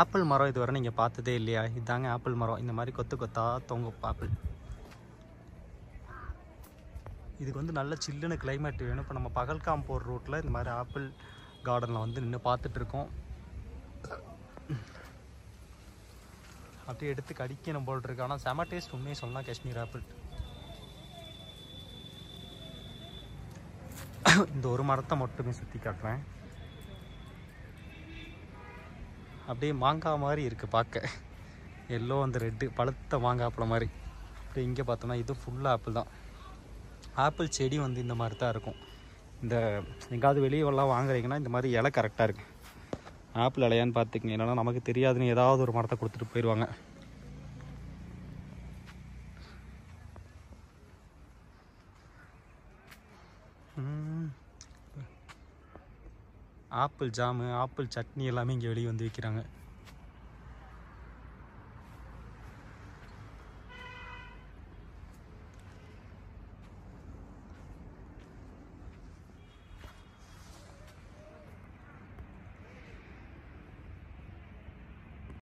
Apple மரம் இதுவரை நீங்கள் பார்த்ததே இல்லையா? இதாங்க ஆப்பிள் மரம். இந்த மாதிரி கொத்து கொத்தா தொங்கும் ஆப்பிள். இதுக்கு வந்து நல்ல சில்லுன்னு கிளைமேட் வேணும். இப்போ நம்ம பகல்காம் போகிற ரூட்டில் இந்த மாதிரி ஆப்பிள் கார்டனில் வந்து நின்று பார்த்துட்ருக்கோம் அப்படியே எடுத்து கடிக்கணும் போல் இருக்கு. ஆனால் செம டேஸ்ட் உண்மையை சொல்லலாம் காஷ்மீர் ஆப்பிள். இந்த ஒரு மரத்தை மட்டுமே சுற்றி காட்டுறேன். அப்படியே மாங்காய் மாதிரி இருக்குது பார்க்க. எல்லோ அந்த ரெட்டு பழுத்த மாங்காய் ஆப்பிள் மாதிரி. அப்படியே இங்கே பார்த்தோம்னா இது ஃபுல்லாக ஆப்பிள் தான். ஆப்பிள் செடி வந்து இந்த மாதிரி தான் இருக்கும். இந்த எங்காவது வெளியே எல்லாம் வாங்குறீங்கன்னா இந்த மாதிரி இலை கரெக்டாக இருக்குது ஆப்பிள் இலையான்னு பார்த்துக்கங்க. இல்லைன்னா நமக்கு தெரியாதுன்னு ஏதாவது ஒரு மரத்தை கொடுத்துட்டு போயிடுவாங்க ஆப்பிள் ஜாமு ஆப்பிள் சட்னி எல்லாமே இங்கே வெளியே வந்து விற்கிறாங்க